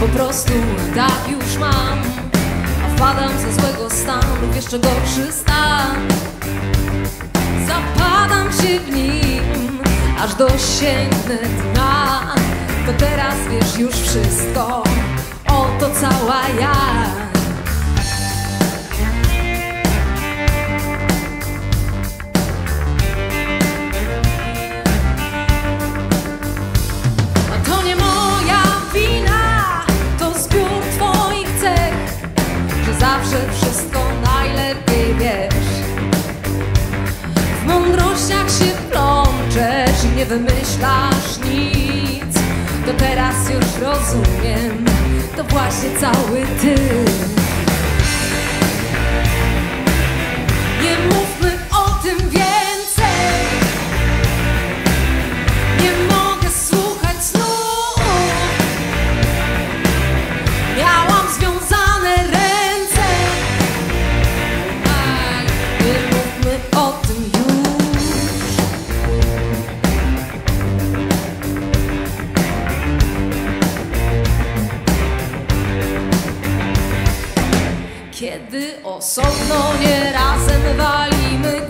Po prostu tak już mam. A wpadam ze złego stanu lub jeszcze gorszy stan. Zapadam się w nim Aż dosięgnę dna. To teraz wiesz już wszystko Oto cała ja. Zawsze wszystko najlepiej wiesz. W mądrościach się plączesz i nie wymyślasz nic. To teraz już rozumiem, to właśnie cały ty Kiedy osobno nie razem walimy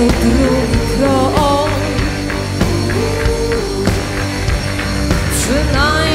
so do tonight.